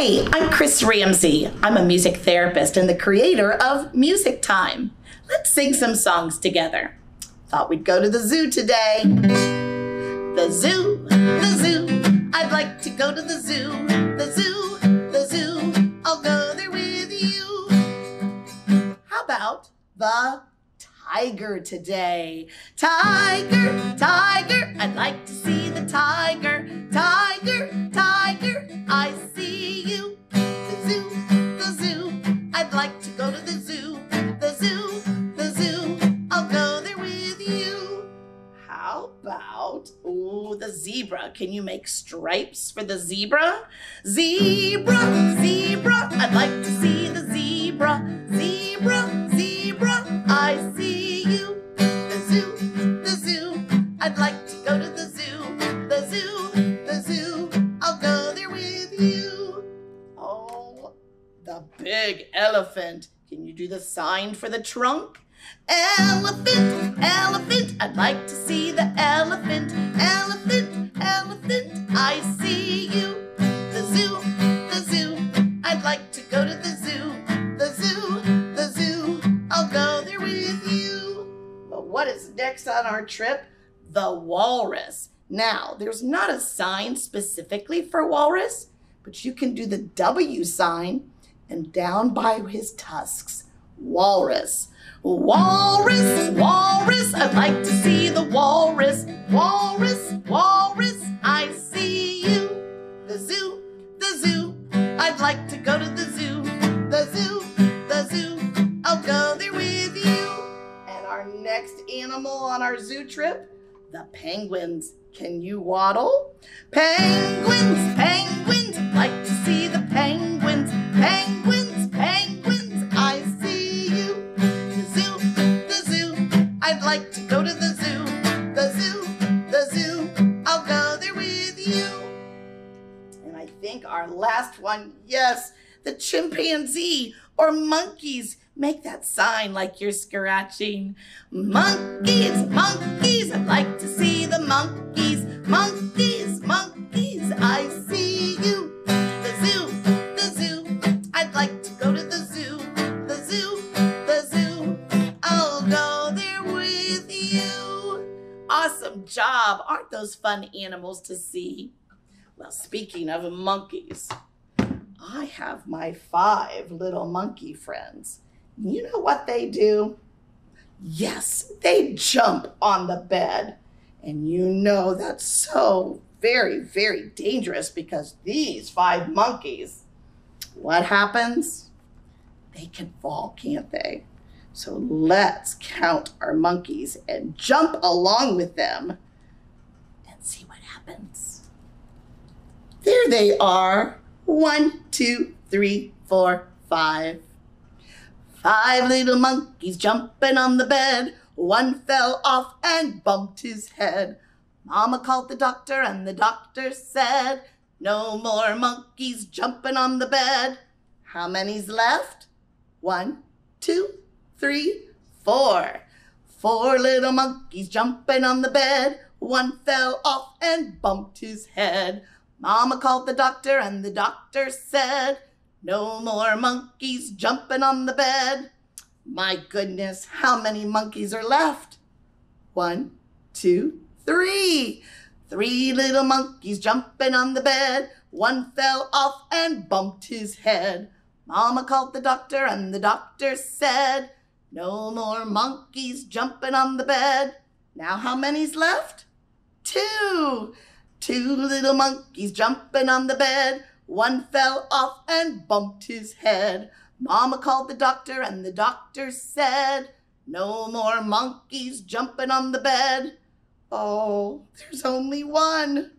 Hi, I'm Kris Ramsey. I'm a music therapist and the creator of Music Time. Let's sing some songs together. Thought we'd go to the zoo today. The zoo, the zoo. I'd like to go to the zoo. The zoo, the zoo. I'll go there with you. How about the tiger today? Tiger, tiger. I'd like to see the tiger. Tiger, tiger. I about, ooh, the zebra? Can you make stripes for the zebra? Zebra, zebra. I'd like to see the zebra. Zebra, zebra. I see you. The zoo, the zoo. I'd like to go to the zoo. The zoo, the zoo. I'll go there with you. Oh, the big elephant. Can you do the sign for the trunk? Elephant, elephant, I'd like to see the elephant, I see you. The zoo, the zoo, I'd like to go to the zoo. The zoo, the zoo, I'll go there with you. But what is next on our trip? The walrus. Now, there's not a sign specifically for walrus, but you can do the W sign and down by his tusks, walrus. Walrus, walrus, I'd like to see the walrus. The zoo, the zoo, I'll go there with you. And our next animal on our zoo trip, the penguins. Can you waddle? Penguins, penguins, like to see the penguins. Penguins, penguins, I see you. The zoo, the zoo, I'd like to go to the zoo. The zoo, the zoo, I'll go there with you. And I think our last one, yes, the chimpanzee or monkeys. Make that sign like you're scratching. Monkeys, monkeys, I'd like to see the monkeys. Monkeys, monkeys, I see you. The zoo, the zoo, I'd like to go to the zoo. The zoo, the zoo, I'll go there with you. Awesome job. Aren't those fun animals to see? Well, speaking of monkeys, I have my five little monkey friends. You know what they do? Yes, they jump on the bed. And you know that's so very, very dangerous because these five monkeys, what happens? They can fall, can't they? So let's count our monkeys and jump along with them and see what happens. There they are. One, two, three, four, five. Five little monkeys jumping on the bed. One fell off and bumped his head. Mama called the doctor, and the doctor said, No more monkeys jumping on the bed. How many's left? One, two, three, four. Four little monkeys jumping on the bed. One fell off and bumped his head. Mama called the doctor, and the doctor said, No more monkeys jumping on the bed. My goodness, how many monkeys are left? One, two, three. Three little monkeys jumping on the bed. One fell off and bumped his head. Mama called the doctor, and the doctor said, No more monkeys jumping on the bed. Now, how many's left? Two. Two little monkeys jumping on the bed. One fell off and bumped his head. Mama called the doctor, and the doctor said, No more monkeys jumping on the bed. Oh, there's only one.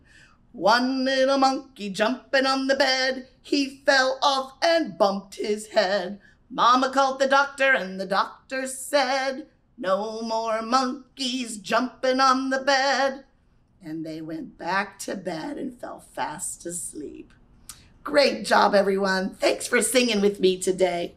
One little monkey jumping on the bed. He fell off and bumped his head. Mama called the doctor, and the doctor said, No more monkeys jumping on the bed. And they went back to bed and fell fast asleep. Great job, everyone. Thanks for singing with me today.